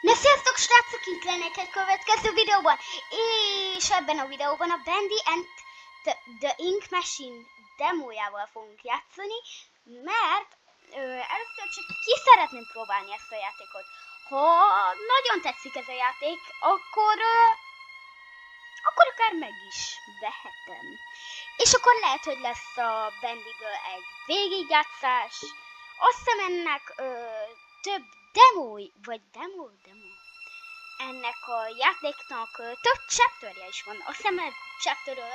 Na sziasztok srácok, itt lennék egy következő videóban, és ebben a videóban a Bandy and the, the Ink Machine demójával fogunk játszani, mert ö, először csak ki szeretném próbálni ezt a játékot. Ha nagyon tetszik ez a játék, akkor, ö, akkor akár meg is vehetem. És akkor lehet, hogy lesz a Bandyből egy végigjátszás, azt hiszem ennek ö, több demo, vagy demo, demo. Ennek a játéknak több chapterje is van. Azt hiszem, chapter 5.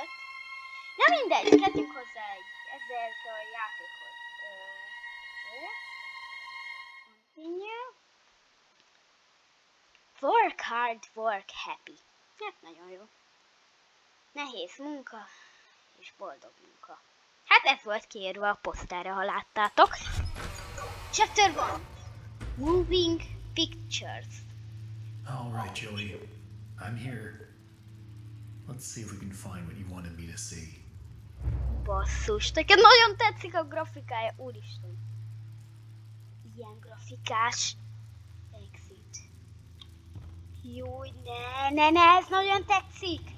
Na mindegy, kezdjünk hozzá egy, ezzel ez a játékhoz. Continue. Work hard, work happy. Hát nagyon jó. Nehéz munka és boldog munka. Hát ez volt kiírva a poszterre, ha láttátok. Chapter 1. Moving Pictures. All right, Joey. I'm here. Let's see if we can find what you wanted me to see. Basszus, nekem nagyon tetszik a grafikája, úristen. Ilyen grafikás. Exit. Jó, ne, ne, ne, ez nagyon tetszik.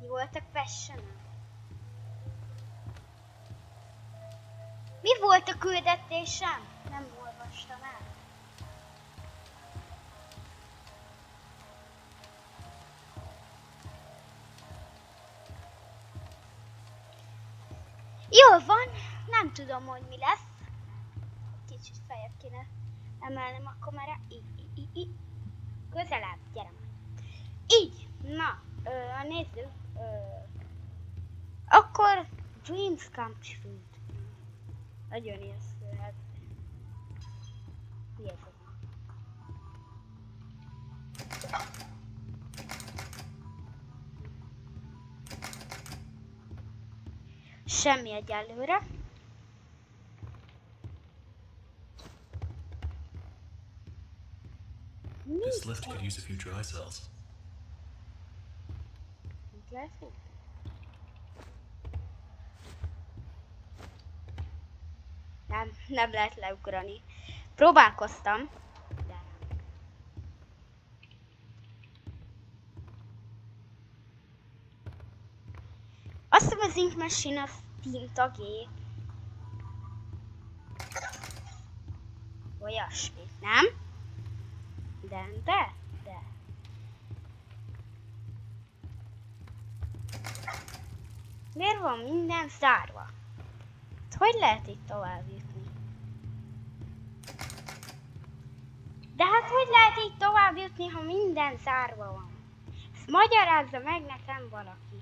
Mi voltak question Mi volt a küldetésem? Nem olvastam el. Jól van, nem tudom, hogy mi lesz. Kicsit feljebb kéne emelnem a kamera. Így, így, így, így. Közelebb, gyere már. Így, na, ö, nézzük. Ö, akkor Dreams Come True. Nagyon ijesztő, hát. Mi ez a Semmi egyelőre. Mi This lift could use a few dry cells. Mit lehet fogni? Nem, nem lehet leugrani. Próbálkoztam, de. Azt hiszem az Ink Machine az tintagép. Olyasmi, nem? De, de, de. Miért van minden zárva? Hogy lehet itt tovább jutni? De hát hogy lehet itt tovább jutni, ha minden zárva van? Ezt magyarázza meg nekem valaki.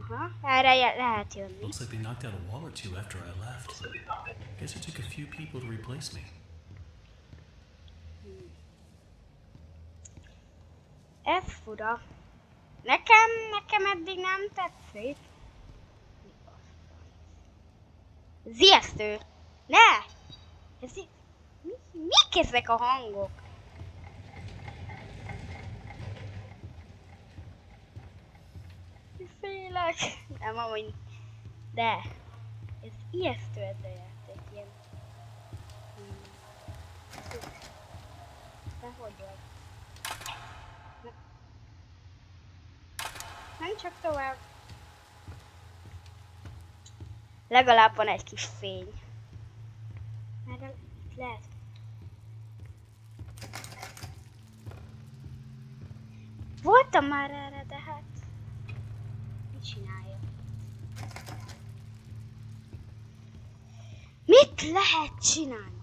Aha, erre je- lehet jönni. Looks like they knocked out a wall or two after I left. Guess it took a few people to replace me. Ez fura. Nekem, nekem eddig nem tetszik. Ez ijesztő. Ne! Ez i- mi, mik ezek a hangok? Félek. Nem amúgy. De. Ez ijesztő ez a játék. Ilyen. Hmm. De hogy vagy? Nem csak tovább. Legalább van egy kis fény. Erre lehet. Voltam már erre, de hát... Mit csinálja? Mit lehet csinálni?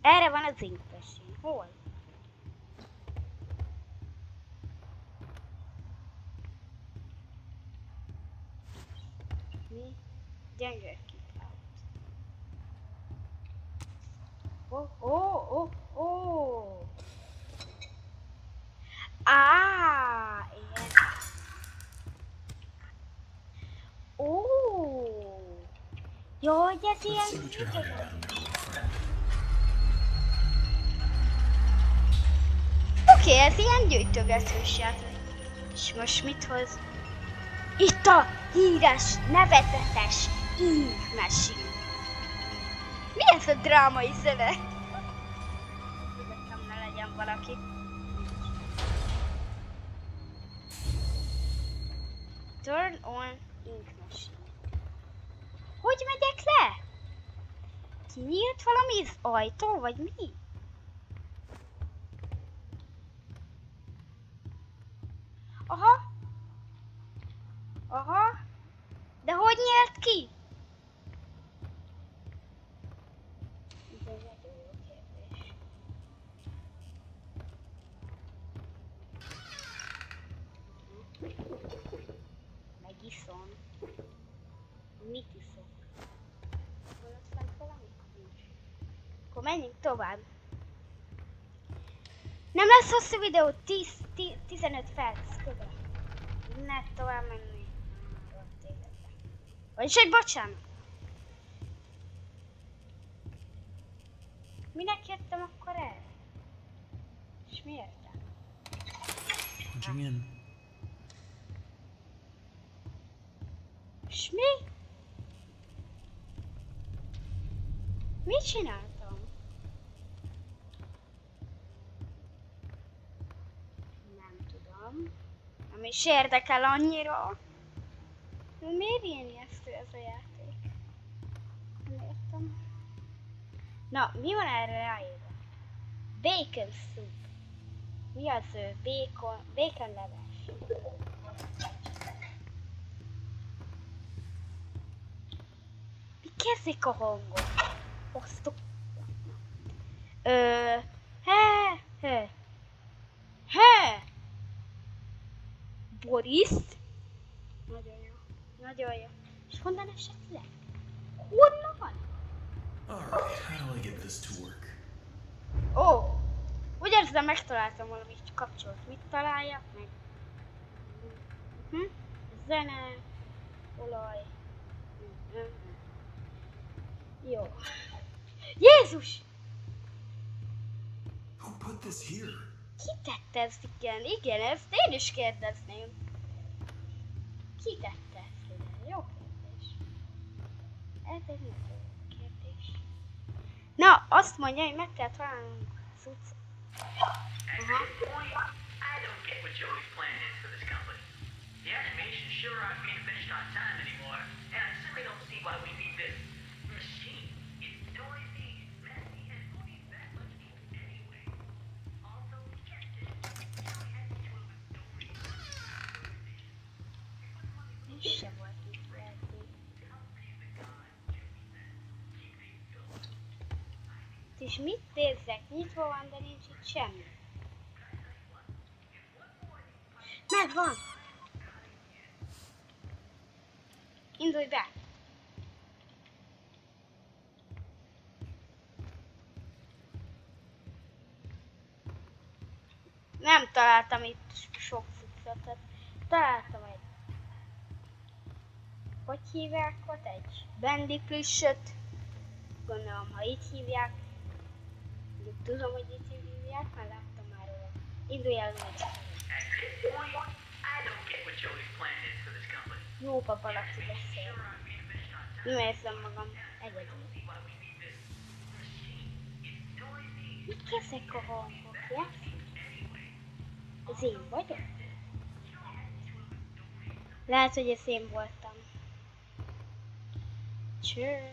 Erre van az Ink Machine. Hol? Mi? Gyenge out. Oh, oh, oh, oh. Á, ilyen. Ó. Jó, hogy ez ilyen. Oké, ez ilyen gyűjtögetős játék. És most mit hoz? Itt a híres, nevezetes Ink Machine. Mi ez a drámai zene? Tudottam, ne legyen valaki. Turn on Ink Machine. Hogy megyek le? Kinyílt valami az ajtó, vagy mi? Aha. Aha. De hogy nyílt ki? Ez egy nagyon jó kérdés. Megiszom. Mit iszok? Van ott fent valami? Nincs. Akkor menjünk tovább. Nem lesz hosszú videó, 10, 10 15 perc kb. Ne tovább menni. Vagyis egy bocsánat. Minek jöttem akkor el? És miért? Punching in. És mi? Mit csináltam? Nem tudom. Nem is érdekel annyira. Miért ilyen ijesztő ez a játék? Nem értem. Na, mi van erre ráírva? Bacon soup. Mi az ő? Bacon, bacon leves. Mik ezek a hangok? Osztok. Ö... He, he. He! Boris? Nagyon jó. Nagyon jó. És honnan esett le? Honnan? Alright, how do I get this to work? Ó! Oh, úgy érzem, megtaláltam valamit kapcsolat. Mit találjak meg? Hm? Zene, olaj. Mhm. Jó. Jézus! Who put this here? Ki tette ezt? Igen, ezt én is kérdezném. Ki tette ezt ide? Jó kérdés. Ez egy nagyon jó kérdés. Na, azt mondja, hogy meg kell találnunk Uh-huh. this point, I don't this machine. It's noisy, messy, and who needs that much ink anyway? Also, check this. Joey has to have a story. Ez sem volt itt eddig. És mit nézzek? Nyitva van, de nincs itt semmi. Megvan! Indulj be! Nem találtam itt sok cuccot. Találtam egy hogy hívják ott? Egy bendi plüssöt. Gondolom, ha így hívják. Tudom, hogy így hívják, mert láttam már róla. Indulj el meg. Jó papa valaki beszél. Nem érzem magam egyedül. Mik ezek a hangok? Játszik? Ez én vagyok? Lehet, hogy ez én voltam. Cső.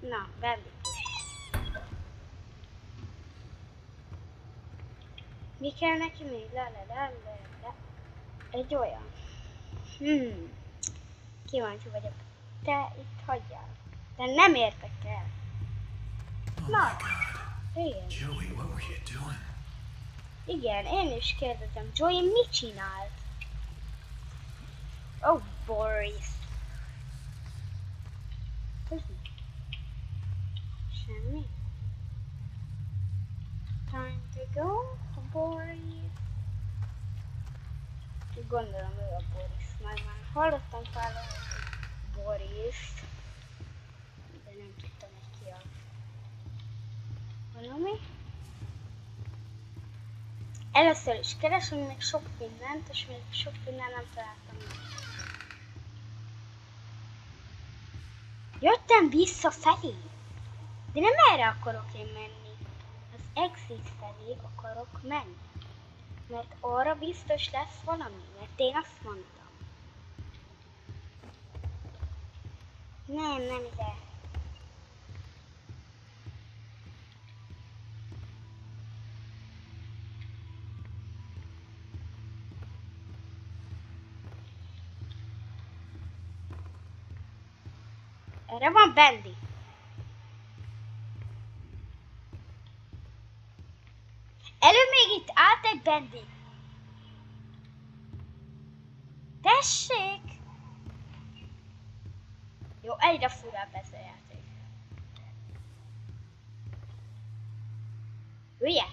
Na, bendik Mi kell neki még? Le, le, le, le, le. Egy olyan. Hmm. Kíváncsi vagyok. Te itt hagyjál. De nem értek el. God. Igen. Joey, what were you doing? Igen, én is kérdezem. Joey mit csinált? Oh, Boris. Ez mi? Semmi. Time to go, Boris. Gondolom ő a Boris. Majd már hallottam pár Boris. De nem tudtam, hogy ki a... Valami? Először is keresünk még sok mindent, és még sok minden nem találtam. Jöttem vissza felé. De nem erre akarok én menni. Az exit felé akarok menni. Mert arra biztos lesz valami, mert én azt mondtam. Nem, nem ide. Erre van Bendy. Előbb még itt állt egy Bendy. Tessék! Jó, egyre furább ez a játék. Hülye!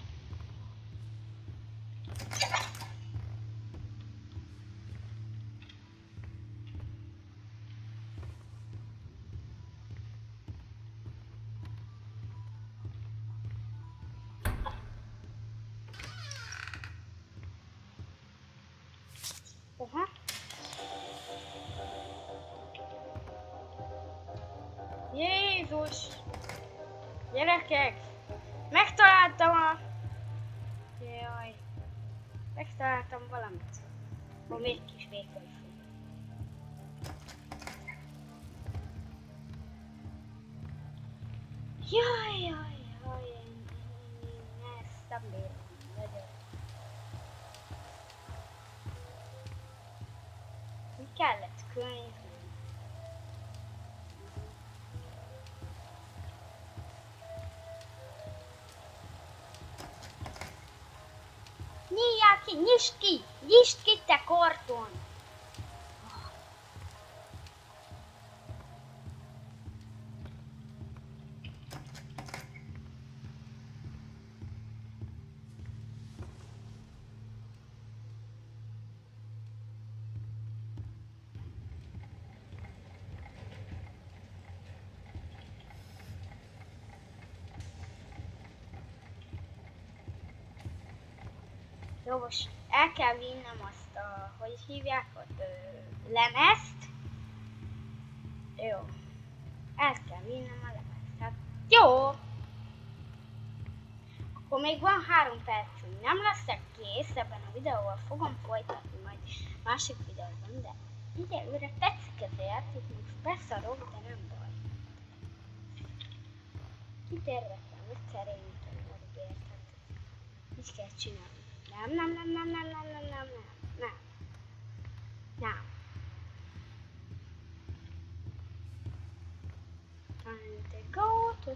Jézus! Gyerekek! Megtaláltam a... Jaj. Megtaláltam valamit. Ma még kis vékony jaj, ki, nyisd ki! Nyisd ki, te karton! Jó, most el kell vinnem azt a, hogy hívják ott, ö, lemezt. Jó. El kell vinnem a lemezt. Hát, jó. Akkor még van három percünk. Nem leszek kész ebben a videóval, fogom folytatni majd másik videóban, de egyelőre tetszik ez a játék, most beszarok, de nem baj. Kitérvetem, egyszer én tudom, érted. Így kell csinálni. Nem, nem, nem, nem, nem, nem, nem, nem, nem, nem. Time to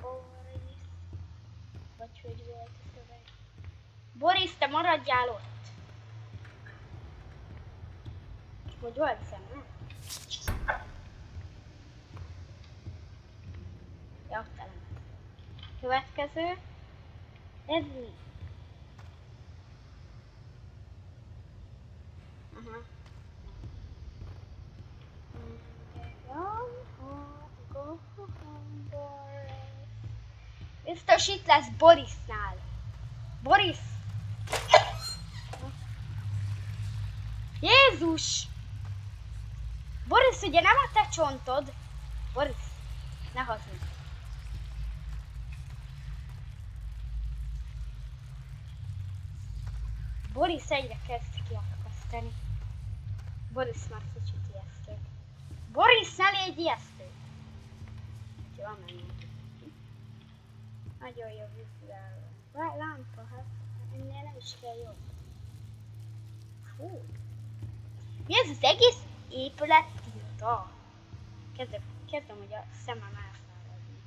Boris. Vagy hogy volt? Boris, te maradjál ott! Hogy volt szem, Ja, tele. Következő. Ez mi? Aha. Go home, Boris. Biztos itt lesz Borisnál. Boris! Jézus! Boris, ugye nem a te csontod? Boris, ne hazudj. Boris egyre kezd kiakasztani. Boris már kicsit ijesztő. Boris, ne légy ijesztő! Úgyhogy van menjünk. Nagyon jó vizsgáló. Várj, lámpa, hát ennél nem is kell jobb. Fú. Mi ez az egész épület tilta? Kezdem, kezdem, hogy a szemem elfáradni.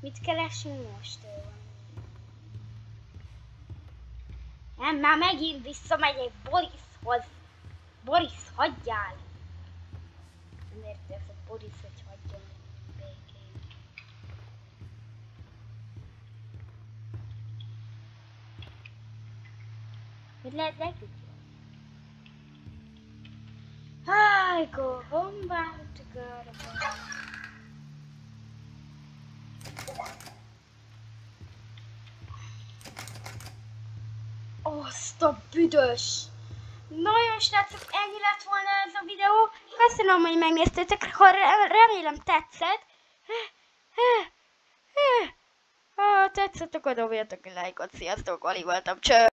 Mit keresünk most? Nem, már megint visszamegyek Borishoz. Boris, hagyjál! Nem érti ez a Boris, hogy Hogy lehet nekik I go home bound to go to bed. Azt a büdös! Na srácok, ennyi lett volna ez a videó. Köszönöm, hogy megnéztétek, ha remélem tetszett. Ha tetszett, akkor dobjatok egy lájkot. Sziasztok, Ali voltam, cső!